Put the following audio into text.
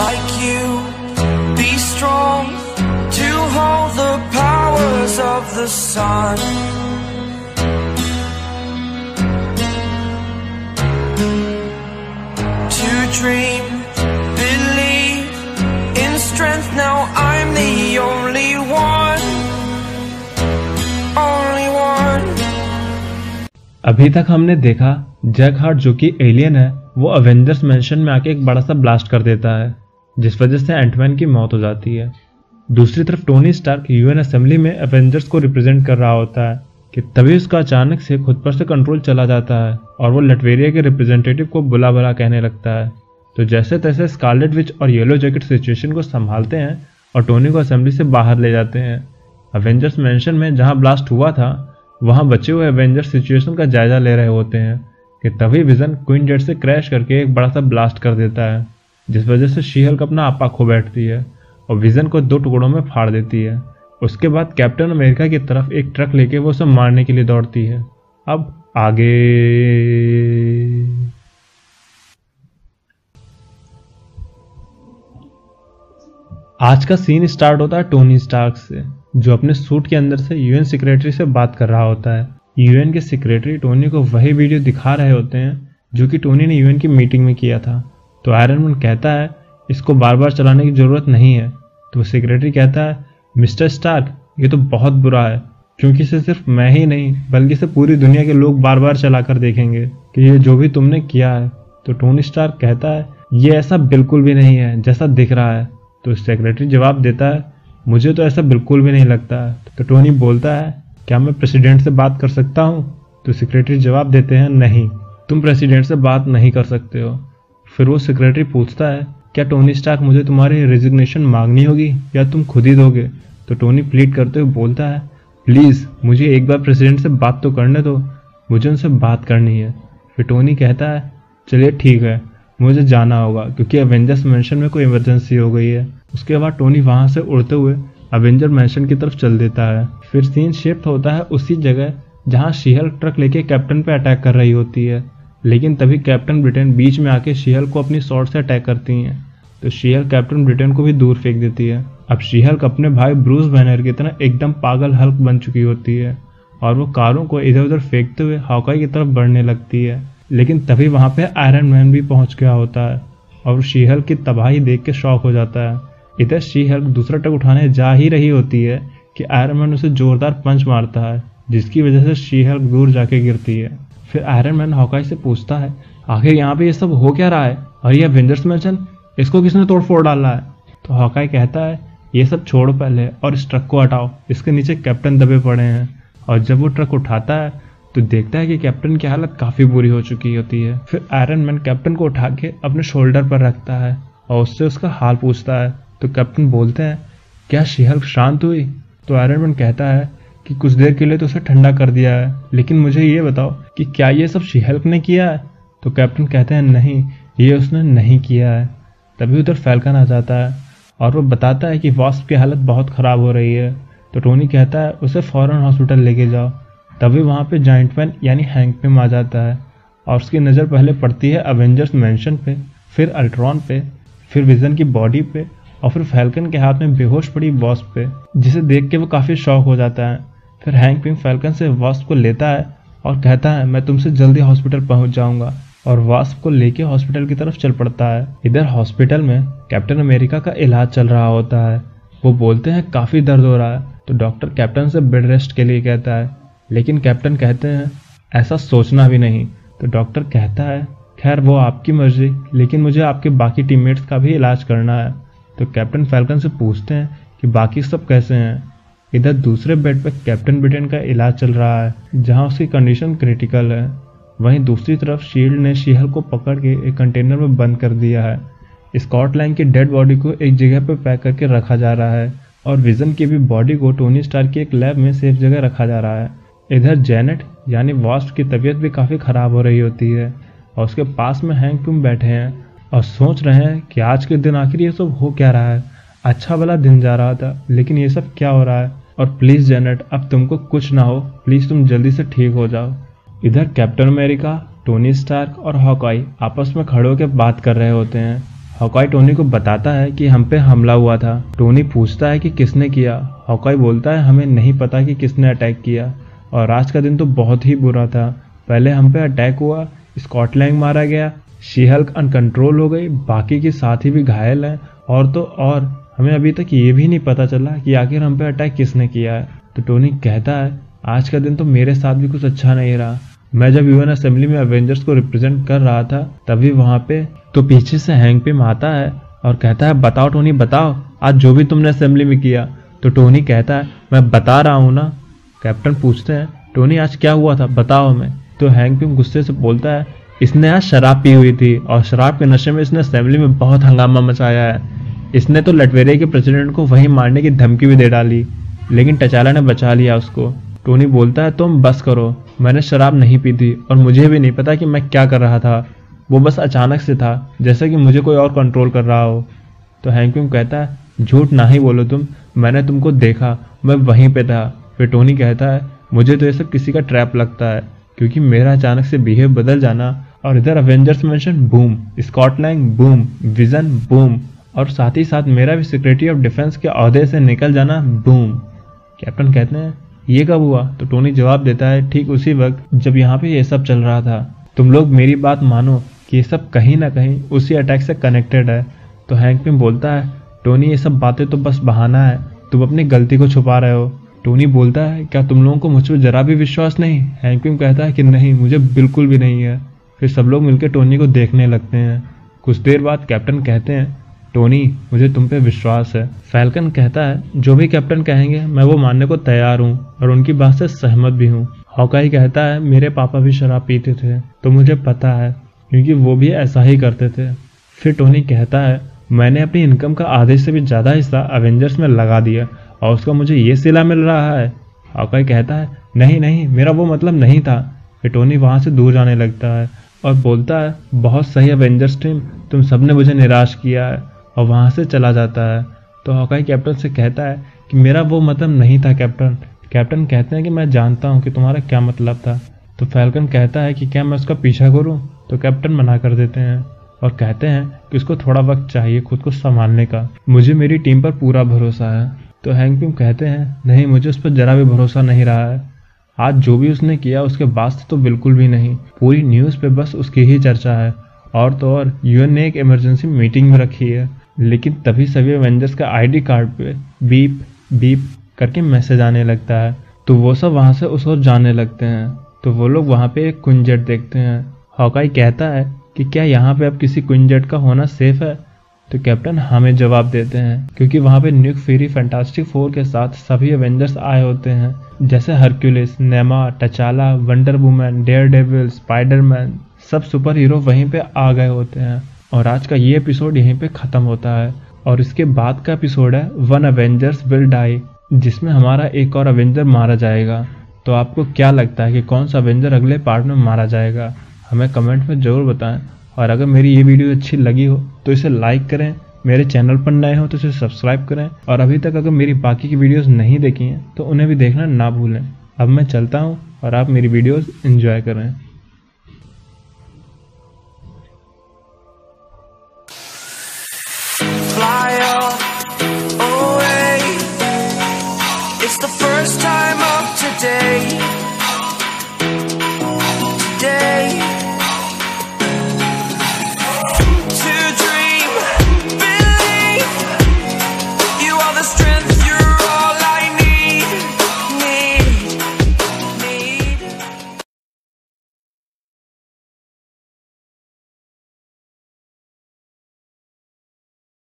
like you. Be strong to hold the powers of the sun. To dream, believe in strength. Now I'm the only one. Only one. अभी तक हमने देखा Jack heart जो कि alien है वो Avengers mention में आके एक बड़ा सा ब्लास्ट कर देता है जिस वजह से एंटमैन की मौत हो जाती है। दूसरी तरफ़ टोनी स्टार्क यूएन असेंबली में एवेंजर्स को रिप्रेजेंट कर रहा होता है कि तभी उसका अचानक से खुद पर से कंट्रोल चला जाता है और वो लटवेरिया के रिप्रेजेंटेटिव को बुला बुला कहने लगता है। तो जैसे तैसे स्कारलेट विच और येलो जैकेट सिचुएशन को संभालते हैं और टोनी को असेंबली से बाहर ले जाते हैं। अवेंजर्स मेंशन में जहाँ ब्लास्ट हुआ था, वहाँ बचे हुए एवेंजर्स सिचुएशन का जायजा ले रहे होते हैं कि तभी विजन क्वीन जेट से क्रैश करके एक बड़ा सा ब्लास्ट कर देता है। जिस वजह से शीहल्क अपना आपा खो बैठती है और विजन को दो टुकड़ों में फाड़ देती है। उसके बाद कैप्टन अमेरिका की तरफ़ एक ट्रक लेके वो उसे मारने के लिए दौड़ती है। अब आगे। आज का सीन स्टार्ट होता है टोनी स्टार्क से, जो अपने सूट के अंदर से यूएन सेक्रेटरी से बात कर रहा होता है। यूएन के सेक्रेटरी टोनी को वही वीडियो दिखा रहे होते हैं, जो कि टोनी ने यूएन की मीटिंग में किया था। तो आयरन मैन कहता है, इसको बार बार चलाने की ज़रूरत नहीं है। तो सेक्रेटरी कहता है, मिस्टर स्टार्क, ये तो बहुत बुरा है। क्योंकि इसे सिर्फ़ मैं ही नहीं, बल्कि इसे पूरी दुनिया के लोग बार बार चलाकर देखेंगे कि ये जो भी तुमने किया है। तो टोनी स्टार्क कहता है, ये ऐसा बिल्कुल भी नहीं है, जैसा दिख रहा है। तो सेक्रेटरी जवाब देता है, मुझे तो ऐसा बिल्कुल भी नहीं लगता। है तो टोनी बोलता है, क्या मैं प्रेसिडेंट से बात कर सकता हूँ? तो सेक्रेटरी जवाब देते हैं, नहीं, तुम प्रेसिडेंट से बात नहीं कर सकते हो। फिर वो सेक्रेटरी पूछता है, क्या टोनी स्टार्क मुझे तुम्हारी रेजिग्नेशन मांगनी होगी या तुम खुद ही दोगे? तो टोनी प्लीट करते हुए बोलता है प्लीज़ मुझे एक बार प्रेसिडेंट से बात तो करने दो, मुझे उनसे बात करनी है। फिर टोनी कहता है, चलिए ठीक है, मुझे जाना होगा, क्योंकि अवेंजर्स मैंशन में कोई इमरजेंसी हो गई है। उसके बाद टोनी वहाँ से उड़ते हुए अवेंजर मैंशन की तरफ़ चल देता है। फिर सीन शिफ्ट होता है उसी जगह जहाँ शीहल ट्रक लेके कैप्टन पे अटैक कर रही होती है। लेकिन तभी कैप्टन ब्रिटेन बीच में आके शीहल को अपनी शॉर्ट से अटैक करती हैं। तो शीहल कैप्टन ब्रिटेन को भी दूर फेंक देती है। अब शीहल्क अपने भाई ब्रूस बैनर की तरह एकदम पागल हल्क बन चुकी होती है और वो कारों को इधर उधर फेंकते हुए हॉकाई की तरफ़ बढ़ने लगती है। लेकिन तभी वहाँ पे आयरन मैन भी पहुँच गया होता है और शीहल की तबाही देख के शौक हो जाता है। इधर शीहल्क दूसरा टक उठाने जा ही रही होती है कि आयरन मैन उसे जोरदार पंच मारता है, जिसकी वजह से शीहल्क दूर जाके गिरती है। फिर आयरन मैन हॉकाई से पूछता है, आखिर यहाँ पे ये सब हो क्या रहा है? और ये एवेंजर्स मैंशन इसको किसने तोड़ फोड़ डाला है? तो हॉकाई कहता है, ये सब छोड़ो पहले और इस ट्रक को हटाओ, इसके नीचे कैप्टन दबे पड़े हैं। और जब वो ट्रक उठाता है तो देखता है कि कैप्टन की हालत काफ़ी बुरी हो चुकी होती है। फिर आयरन मैन कैप्टन को उठा के अपने शोल्डर पर रखता है और उससे उसका हाल पूछता है। तो कैप्टन बोलते हैं, क्या शीहल्क शांत हुई? तो आयरन मैन कहता है कि कुछ देर के लिए तो उसे ठंडा कर दिया है। लेकिन मुझे ये बताओ कि क्या ये सब शीहल्क ने किया है? तो कैप्टन कहते हैं, नहीं, ये उसने नहीं किया है। तभी उधर फैलकन आ जाता है और वो बताता है कि वास्प की हालत बहुत ख़राब हो रही है। तो टोनी कहता है, उसे फ़ौरन हॉस्पिटल लेके जाओ। तभी वहाँ पे जॉइंट मैन यानी हैंक पे आ जाता है और उसकी नज़र पहले पड़ती है अवेंजर्स मैंशन पे, फिर अल्ट्रॉन पे, फिर विजन की बॉडी पे और फिर फैल्कन के हाथ में बेहोश पड़ी वॉस्प पे, जिसे देख के वो काफ़ी शौक हो जाता है। फिर हैंक पिंग फैल्कन से वास्प को लेता है और कहता है, मैं तुमसे जल्दी हॉस्पिटल पहुँच जाऊँगा। और वास्प को लेके हॉस्पिटल की तरफ़ चल पड़ता है। इधर हॉस्पिटल में कैप्टन अमेरिका का इलाज चल रहा होता है। वो बोलते हैं, काफ़ी दर्द हो रहा है। तो डॉक्टर कैप्टन से बेड रेस्ट के लिए कहता है। लेकिन कैप्टन कहते हैं, ऐसा सोचना भी नहीं। तो डॉक्टर कहता है, खैर, वो आपकी मर्ज़ी, लेकिन मुझे आपके बाकी टीममेट्स का भी इलाज करना है। तो कैप्टन फैल्कन से पूछते हैं कि बाकी सब कैसे हैं? इधर दूसरे बेड पर कैप्टन ब्रिटेन का इलाज चल रहा है, जहाँ उसकी कंडीशन क्रिटिकल है। वहीं दूसरी तरफ़ शील्ड ने शीहल को पकड़ के एक कंटेनर में बंद कर दिया है। स्कॉटलैंड की डेड बॉडी को एक जगह पर पैक करके रखा जा रहा है, और विजन की भी बॉडी को टोनी स्टार की एक लैब में सेफ़ जगह रखा जा रहा है। इधर जैनेट यानी वास्ट की तबीयत भी काफ़ी ख़राब हो रही होती है, और उसके पास में हैंग तुम बैठे हैं, और सोच रहे हैं कि आज के दिन आखिर ये सब हो क्या रहा है। अच्छा वाला दिन जा रहा था, लेकिन ये सब क्या हो रहा है? और प्लीज़ जेनेट अब तुमको कुछ ना हो। प्लीज़ तुम जल्दी से ठीक हो जाओ। इधर कैप्टन अमेरिका टोनी स्टार्क और हॉकाई आपस में खड़े होकर बात कर रहे होते हैं। हॉकाई टोनी को बताता है कि हम पे हमला हुआ था। टोनी पूछता है कि किसने किया। हॉकाई बोलता है, हमें नहीं पता कि किसने अटैक किया। और आज का दिन तो बहुत ही बुरा था। पहले हम पे अटैक हुआ स्कॉटलैंड मारा गया। शीहल्क अनकंट्रोल हो गई। बाकी के साथी भी घायल हैं। और तो और। हमें अभी तक ये भी नहीं पता चला कि आखिर हम पे अटैक किसने किया है। तो टोनी कहता है, आज का दिन तो मेरे साथ भी कुछ अच्छा नहीं रहा। मैं जब यूएन असेंबली में अवेंजर्स को रिप्रेजेंट कर रहा था, तभी वहाँ पे तो पीछे से हैंग पिम आता है और कहता है, बताओ टोनी, बताओ, आज जो भी तुमने असेंबली में किया। तो टोनी कहता है, मैं बता रहा हूँ ना। कैप्टन पूछते हैं, टोनी, आज क्या हुआ था? बताओ हमें। तो हैंग पिम गुस्से से बोलता है, इसने आज शराब पी हुई थी और शराब के नशे में इसने असेंबली में बहुत हंगामा मचाया है। इसने तो लटवेरे के प्रेसिडेंट को वहीं मारने की धमकी भी दे डाली, लेकिन टचाला ने बचा लिया उसको। टोनी बोलता है, तुम बस करो, मैंने शराब नहीं पी थी और मुझे भी नहीं पता कि मैं क्या कर रहा था। वो बस अचानक से था, जैसे कि मुझे कोई और कंट्रोल कर रहा हो। तो हैंक्यूम कहता है, झूठ ना ही बोलो तुम, मैंने तुमको देखा, मैं वहीं पे था। फिर टोनी कहता है, मुझे तो ये सब किसी का ट्रैप लगता है, क्योंकि मेरा अचानक से बिहेव बदल जाना और इधर Avengers mansion boom Scotland boom Vision boom और साथ ही साथ मेरा भी सिक्योरिटी ऑफ़ डिफेंस के अहदे से निकल जाना बूम कैप्टन कहते हैं, ये कब हुआ? तो टोनी जवाब देता है, ठीक उसी वक्त, जब यहाँ पे ये सब चल रहा था। तुम लोग मेरी बात मानो कि ये सब कहीं ना कहीं उसी अटैक से कनेक्टेड है। तो हैंक पिम बोलता है टोनी ये सब बातें तो बस बहाना है। तुम अपनी गलती को छुपा रहे हो। टोनी बोलता है, क्या तुम लोगों को मुझ पर जरा भी विश्वास नहीं? हैंक पिम कहता है कि, नहीं, मुझे बिल्कुल भी नहीं है। फिर सब लोग मिलकर टोनी को देखने लगते हैं। कुछ देर बाद कैप्टन कहते हैं टोनी, मुझे तुम पे विश्वास है। फैल्कन कहता है, जो भी कैप्टन कहेंगे, मैं वो मानने को तैयार हूँ और उनकी बात से सहमत भी हूँ। हॉकाई कहता है, मेरे पापा भी शराब पीते थे तो मुझे पता है, क्योंकि वो भी ऐसा ही करते थे। फिर टोनी कहता है, मैंने अपनी इनकम का आधे से भी ज़्यादा हिस्सा एवेंजर्स में लगा दिया और उसका मुझे ये सिला मिल रहा है। हॉकाई कहता है, नहीं नहीं, मेरा वो मतलब नहीं था। फिर टोनी वहाँ से दूर जाने लगता है और बोलता है, बहुत सही अवेंजर्स टीम, तुम सबने मुझे निराश किया है। और वहाँ से चला जाता है। तो हॉकाई कैप्टन से कहता है कि मेरा वो मतलब नहीं था कैप्टन। कैप्टन कहते हैं कि मैं जानता हूँ कि तुम्हारा क्या मतलब था। तो फैल्कन कहता है कि क्या मैं उसका पीछा करूँ? तो कैप्टन मना कर देते हैं और कहते हैं कि उसको थोड़ा वक्त चाहिए खुद को संभालने का। मुझे मेरी टीम पर पूरा भरोसा है। तो हैंग कहते हैं, नहीं, मुझे उस पर जरा भी भरोसा नहीं रहा है। आज जो भी उसने किया, उसके बाद तो बिल्कुल भी नहीं। पूरी न्यूज़ पे बस उसकी ही चर्चा है। और तो और, यूएन ने एक इमरजेंसी मीटिंग में रखी है। लेकिन तभी सभी एवेंजर्स का आईडी कार्ड पे बीप बीप करके मैसेज आने लगता है। तो वो सब वहाँ से उस ओर जाने लगते हैं। तो वो लोग वहाँ पे एक कुंजट देखते हैं। हॉकाई कहता है कि क्या यहाँ पे अब किसी कुंजट का होना सेफ़ है? तो कैप्टन हमें जवाब देते हैं, क्योंकि वहाँ पे न्यूक फेरी फैंटास्टिक फोर के साथ सभी एवेंजर्स आए होते हैं। जैसे Hercules Namor T'Challa Wonder Woman Daredevil spiderman सब सुपर हीरो वहीं पे आ गए होते हैं। और आज का ये एपिसोड यहीं पे ख़त्म होता है। और इसके बाद का एपिसोड है वन अवेंजर्स विल डाई जिसमें हमारा एक और अवेंजर मारा जाएगा। तो आपको क्या लगता है कि कौन सा अवेंजर अगले पार्ट में मारा जाएगा? हमें कमेंट में ज़रूर बताएँ। और अगर मेरी ये वीडियो अच्छी लगी हो तो इसे लाइक करें। मेरे चैनल पर नए हो तो इसे सब्सक्राइब करें। और अभी तक अगर मेरी बाकी की वीडियोस नहीं देखी हैं तो उन्हें भी देखना ना भूलें। अब मैं चलता हूँ और आप मेरी वीडियोस एंजॉय करें।